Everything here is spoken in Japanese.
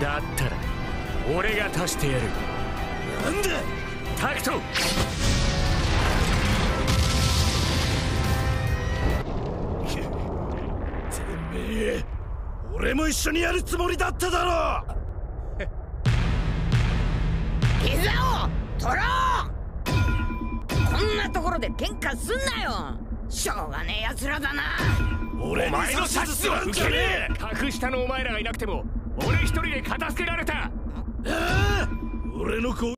だったら俺が足してやる。なんだ！タクト！てめえ俺も一緒にやるつもりだっただろ！膝を取ろう。こんなところで喧嘩すんなよ！しょうがねえ奴らだな。俺お前の指指図は受けねえ！格下のお前らがいなくても俺一人で片付けられた。俺の子